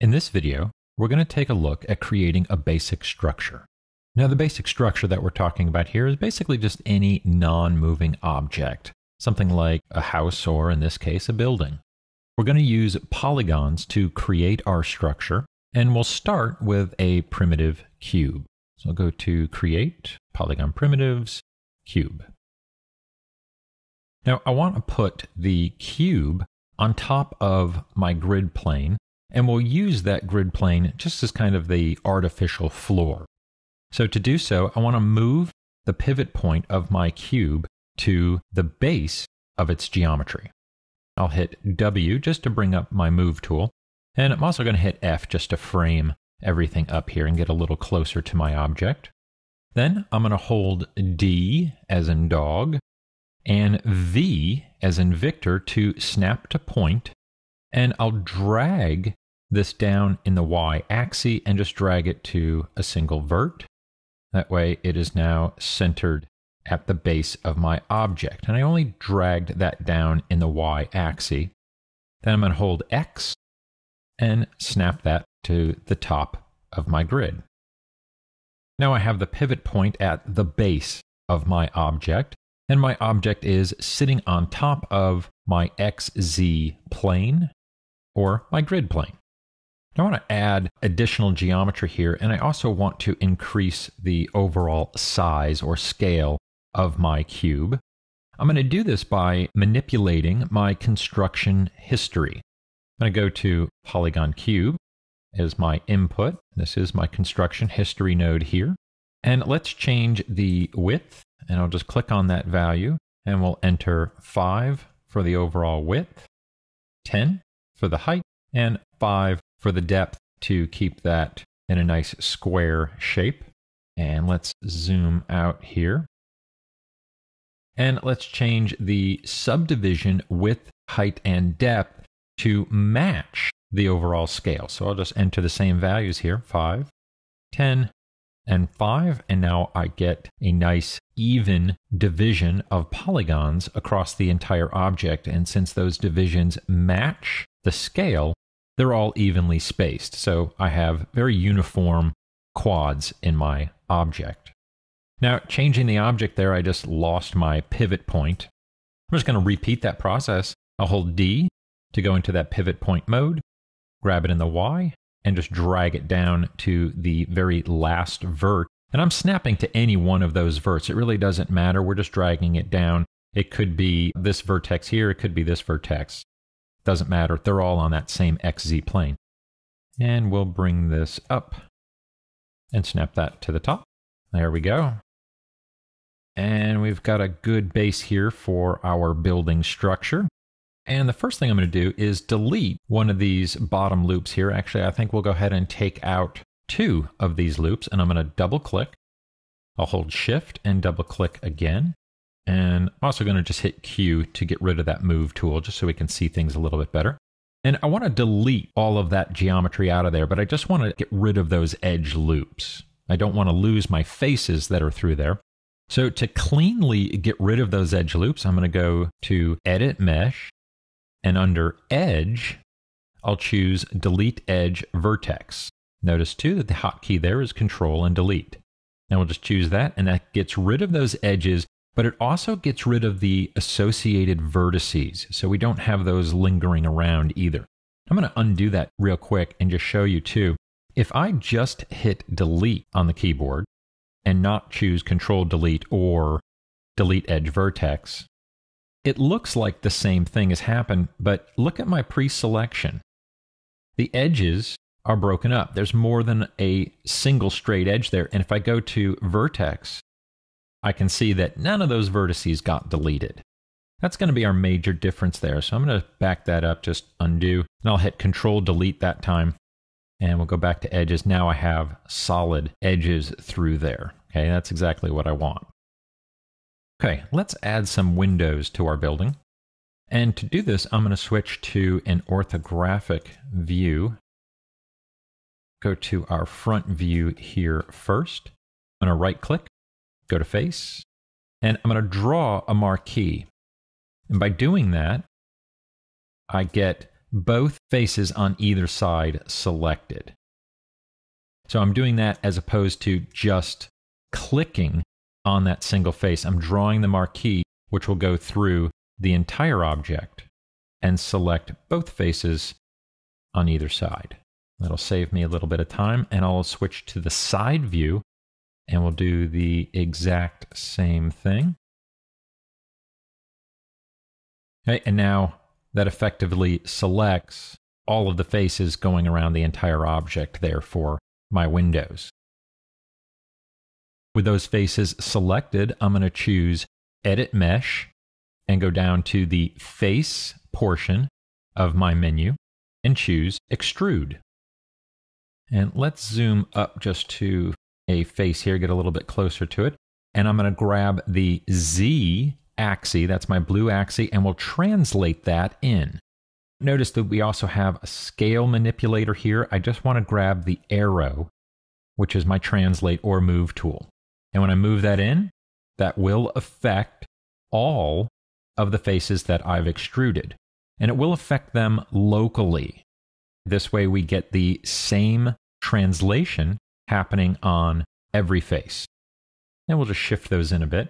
In this video, we're going to take a look at creating a basic structure. Now, the basic structure that we're talking about here is basically just any non-moving object, something like a house or, in this case, a building. We're going to use polygons to create our structure, and we'll start with a primitive cube. So I'll go to Create, Polygon Primitives, Cube. Now, I want to put the cube on top of my grid plane and we'll use that grid plane just as kind of the artificial floor. So to do so, I want to move the pivot point of my cube to the base of its geometry. I'll hit W just to bring up my move tool, and I'm also going to hit F just to frame everything up here and get a little closer to my object. Then I'm going to hold D as in dog and V as in Victor to snap to point, and I'll drag this down in the y axis and just drag it to a single vert. That way it is now centered at the base of my object. And I only dragged that down in the y axis. Then I'm going to hold X and snap that to the top of my grid. Now I have the pivot point at the base of my object, and my object is sitting on top of my XZ plane or my grid plane. I want to add additional geometry here, and I also want to increase the overall size or scale of my cube. I'm going to do this by manipulating my construction history. I'm going to go to Polygon Cube as my input. This is my construction history node here. And let's change the width, and I'll just click on that value, and we'll enter 5 for the overall width, 10 for the height, and 5 for the depth to keep that in a nice square shape. And let's zoom out here. And let's change the subdivision width, height, and depth to match the overall scale. So I'll just enter the same values here 5, 10, and 5. And now I get a nice even division of polygons across the entire object. And since those divisions match the scale, they're all evenly spaced. So I have very uniform quads in my object. Now, changing the object there, I just lost my pivot point. I'm just going to repeat that process. I'll hold D to go into that pivot point mode, grab it in the Y, and just drag it down to the very last vert. And I'm snapping to any one of those verts. It really doesn't matter. We're just dragging it down. It could be this vertex here, it could be this vertex. Doesn't matter. They're all on that same XZ plane. And we'll bring this up and snap that to the top. There we go. And we've got a good base here for our building structure. And the first thing I'm going to do is delete one of these bottom loops here. Actually, I think we'll go ahead and take out two of these loops and I'm going to double click. I'll hold shift and double click again. And I'm also going to just hit Q to get rid of that move tool just so we can see things a little bit better. And I want to delete all of that geometry out of there, but I just want to get rid of those edge loops. I don't want to lose my faces that are through there. So to cleanly get rid of those edge loops, I'm going to go to Edit Mesh, and under Edge, I'll choose Delete Edge Vertex. Notice too that the hotkey there is Control and Delete. Now we'll just choose that, and that gets rid of those edges but it also gets rid of the associated vertices. So we don't have those lingering around either. I'm going to undo that real quick and just show you too. If I just hit delete on the keyboard and not choose control delete or delete edge vertex, it looks like the same thing has happened, but look at my pre-selection. The edges are broken up. There's more than a single straight edge there. And if I go to vertex I can see that none of those vertices got deleted. That's going to be our major difference there. So I'm going to back that up, just undo, and I'll hit Control Delete that time. And we'll go back to edges. Now I have solid edges through there. Okay, that's exactly what I want. Okay, let's add some windows to our building. And to do this, I'm going to switch to an orthographic view. Go to our front view here first. I'm going to right click go to face, and I'm going to draw a marquee. And by doing that, I get both faces on either side selected. So I'm doing that as opposed to just clicking on that single face. I'm drawing the marquee, which will go through the entire object and select both faces on either side. That'll save me a little bit of time, and I'll switch to the side view and we'll do the exact same thing. Okay, and now that effectively selects all of the faces going around the entire object there for my windows. With those faces selected, I'm going to choose Edit Mesh and go down to the Face portion of my menu and choose Extrude. And let's zoom up just to a face here, get a little bit closer to it. And I'm going to grab the Z axis, that's my blue axis, and we'll translate that in. Notice that we also have a scale manipulator here. I just want to grab the arrow, which is my translate or move tool. And when I move that in, that will affect all of the faces that I've extruded. And it will affect them locally. This way, we get the same translation happening on every face. And we'll just shift those in a bit.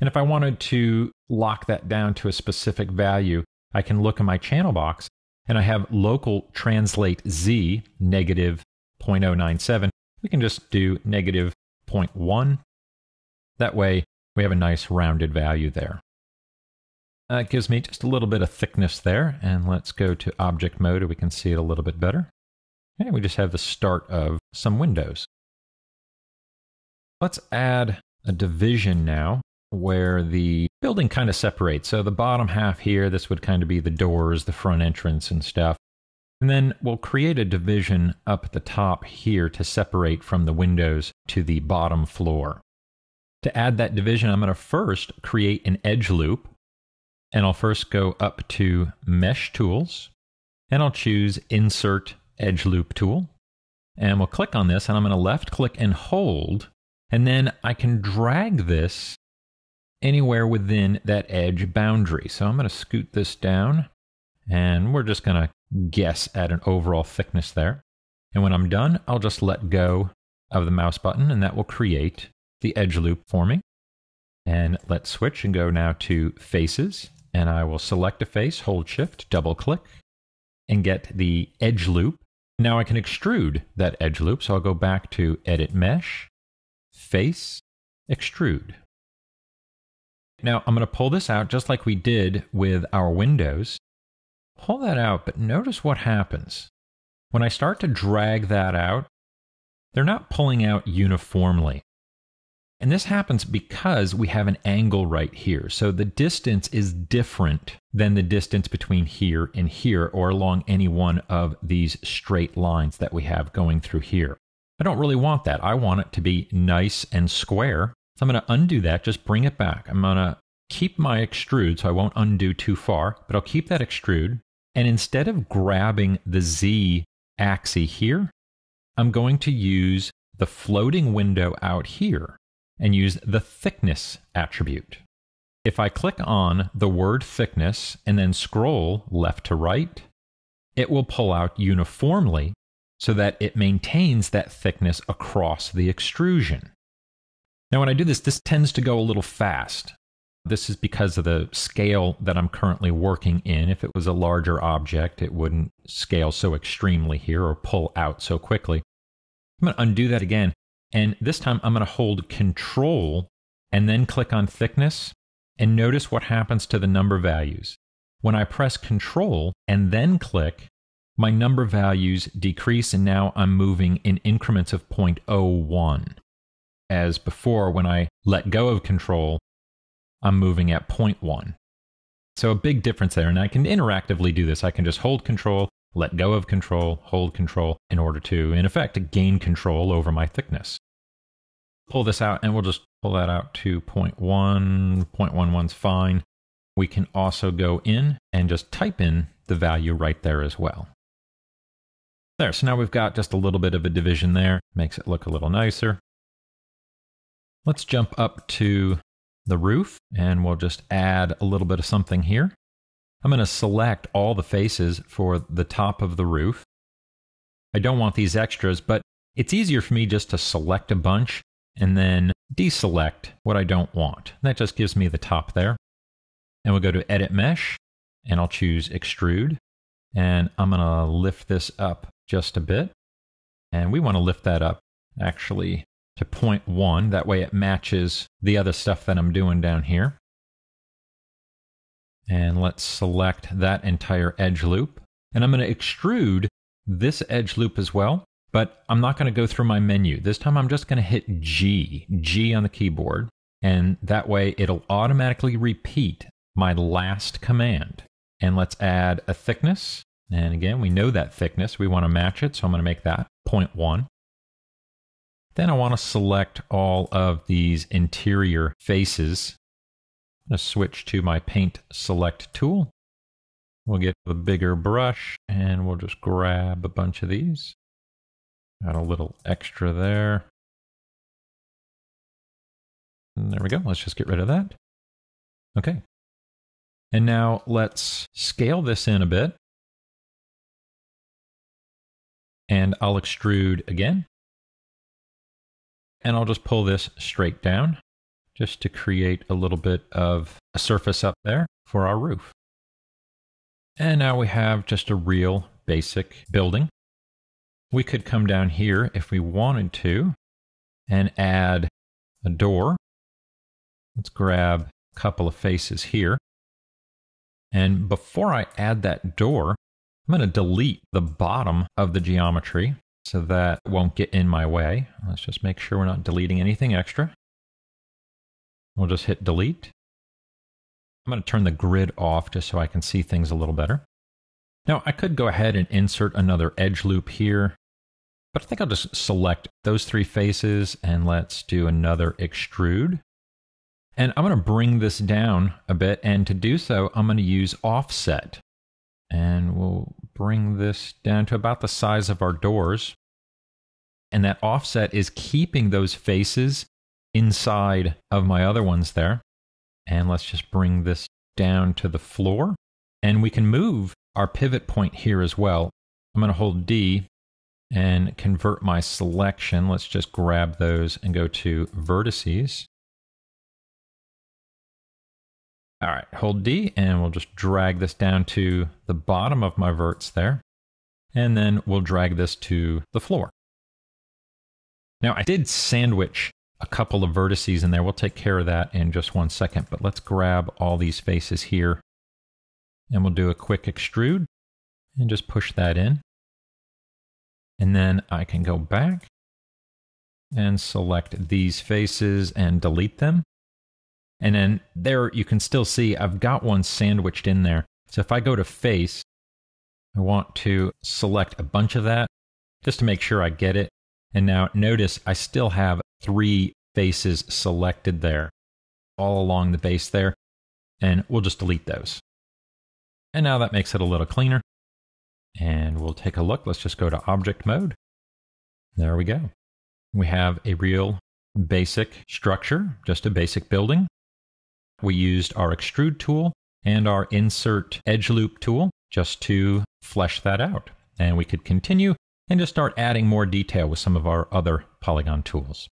And if I wanted to lock that down to a specific value, I can look in my channel box and I have local translate Z negative 0.097. We can just do negative 0.1. That way we have a nice rounded value there. That gives me just a little bit of thickness there. And let's go to object mode we can see it a little bit better. And we just have the start of some windows. Let's add a division now where the building kind of separates. So the bottom half here, this would kind of be the doors, the front entrance and stuff. And then we'll create a division up at the top here to separate from the windows to the bottom floor. To add that division, I'm going to first create an edge loop. And I'll first go up to Mesh Tools, and I'll choose Insert Edge Loop Tool. And we'll click on this, and I'm going to left click and hold. And then I can drag this anywhere within that edge boundary. So I'm going to scoot this down and we're just going to guess at an overall thickness there. And when I'm done, I'll just let go of the mouse button and that will create the edge loop for me. And let's switch and go now to faces. And I will select a face, hold shift, double click, and get the edge loop. Now I can extrude that edge loop. So I'll go back to edit mesh, face, extrude. Now I'm going to pull this out just like we did with our windows. Pull that out, but notice what happens. When I start to drag that out, they're not pulling out uniformly. And this happens because we have an angle right here. So the distance is different than the distance between here and here or along any one of these straight lines that we have going through here. I don't really want that. I want it to be nice and square so I'm going to undo that, just bring it back. I'm going to keep my extrude, so I won't undo too far, but I'll keep that extrude. And instead of grabbing the Z axis here, I'm going to use the floating window out here and use the thickness attribute. If I click on the word thickness and then scroll left to right, it will pull out uniformly so that it maintains that thickness across the extrusion. Now, when I do this, this tends to go a little fast. This is because of the scale that I'm currently working in. If it was a larger object, it wouldn't scale so extremely here or pull out so quickly. I'm going to undo that again. And this time I'm going to hold Control and then click on Thickness. And notice what happens to the number values. When I press Control and then click, my number values decrease, and now I'm moving in increments of 0.01 as before when I let go of control, I'm moving at 0.1. So a big difference there. And I can interactively do this. I can just hold control, let go of control, hold control in order to, in effect, gain control over my thickness. Pull this out and we'll just pull that out to 0.1. 0.11 is fine. We can also go in and just type in the value right there as well. There, so now we've got just a little bit of a division there. Makes it look a little nicer. Let's jump up to the roof and we'll just add a little bit of something here. I'm going to select all the faces for the top of the roof. I don't want these extras, but it's easier for me just to select a bunch and then deselect what I don't want. That just gives me the top there. And we'll go to Edit Mesh, and I'll choose Extrude. And I'm going to lift this up just a bit. And we want to lift that up actually to 0.1. That way it matches the other stuff that I'm doing down here. And let's select that entire edge loop. And I'm going to extrude this edge loop as well, but I'm not going to go through my menu. This time I'm just going to hit G, G on the keyboard. And that way it'll automatically repeat my last command. And let's add a thickness. And again, we know that thickness. We want to match it. So I'm going to make that 0.1. Then I want to select all of these interior faces. I'm going to switch to my paint select tool. We'll get the bigger brush and we'll just grab a bunch of these. Got a little extra there. And there we go. Let's just get rid of that. Okay. And now let's scale this in a bit. And I'll extrude again. And I'll just pull this straight down just to create a little bit of a surface up there for our roof. And now we have just a real basic building. We could come down here if we wanted to and add a door. Let's grab a couple of faces here. And before I add that door, I'm going to delete the bottom of the geometry so that won't get in my way. Let's just make sure we're not deleting anything extra. We'll just hit delete. I'm going to turn the grid off just so I can see things a little better. Now I could go ahead and insert another edge loop here, but I think I'll just select those three faces and let's do another extrude. And I'm going to bring this down a bit. And to do so, I'm going to use offset. And we'll bring this down to about the size of our doors. And that offset is keeping those faces inside of my other ones there. And let's just bring this down to the floor. And we can move our pivot point here as well. I'm going to hold D and convert my selection. Let's just grab those and go to vertices. All right, hold D and we'll just drag this down to the bottom of my verts there. And then we'll drag this to the floor. Now I did sandwich a couple of vertices in there. We'll take care of that in just one second, but let's grab all these faces here and we'll do a quick extrude and just push that in. And then I can go back and select these faces and delete them. And then there you can still see I've got one sandwiched in there. So if I go to face, I want to select a bunch of that just to make sure I get it. And now notice I still have three faces selected there all along the base there. And we'll just delete those. And now that makes it a little cleaner. And we'll take a look. Let's just go to object mode. There we go. We have a real basic structure, just a basic building. We used our extrude tool and our insert edge loop tool just to flesh that out. And we could continue and just start adding more detail with some of our other polygon tools.